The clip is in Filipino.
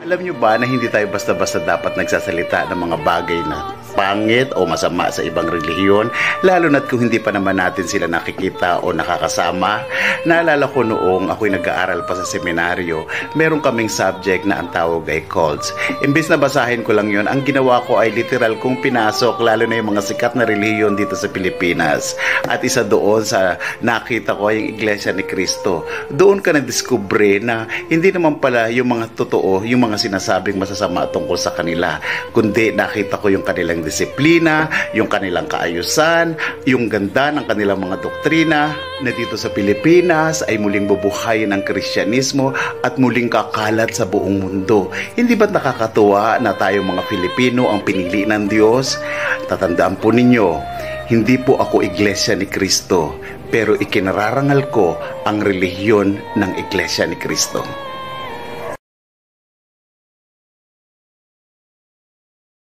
Alam nyo ba na hindi tayo basta-basta dapat nagsasalita ng mga bagay na pangit o masama sa ibang relihiyon, lalo na't kung hindi pa naman natin sila nakikita o nakakasama. Naalala ko noong ako'y nag-aaral pa sa seminaryo, meron kaming subject na ang tawag ay cults. Imbis na basahin ko lang yon, ang ginawa ko ay literal kong pinasok, lalo na yung mga sikat na relihiyon dito sa Pilipinas. At isa doon sa nakita ko ay yung Iglesia ni Cristo. Doon ka na-discover na hindi naman pala yung mga totoo, yung mga sinasabing masasama tungkol sa kanila, kundi nakita ko yung kanilang disiplina, yung kanilang kaayusan, yung ganda ng kanilang mga doktrina na dito sa Pilipinas ay muling bubuhayin ng Kristyanismo at muling kakalat sa buong mundo. Hindi ba nakakatuwa na tayong mga Filipino ang pinili ng Diyos? Tatandaan po ninyo, hindi po ako iglesia ni Kristo, pero ikinararangal ko ang relihiyon ng iglesia ni Kristo.